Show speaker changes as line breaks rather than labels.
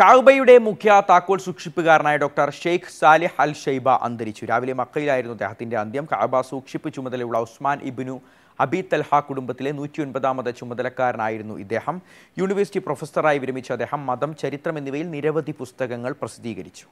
കാബയുടെ മുഖ്യ താക്കോൽ സൂക്ഷിപ്പുകാരനായ doctor Sheikh Saleh al Shaiba അന്തരിച്ചു. രാവിലെ മക്കയിലായിരുന്നു അദ്ദേഹത്തിന്റെ അന്ത്യം. കാബ സൂക്ഷിപ്പ് ചുമതലയുള്ള ഉസ്മാൻ ഇബിനു അബി തൽഹ കുടുംബത്തിലെ നൂറ്റി ഒൻപതാമത് ചുമതലക്കാരനായിരുന്നു ഇദ്ദേഹം. യൂണിവേഴ്സിറ്റി പ്രൊഫസറായി വിരമിച്ച അദ്ദേഹം മതം ചരിത്രം എന്നിവയിൽ നിരവധി പുസ്തകങ്ങൾ പ്രസിദ്ധീകരിച്ചു.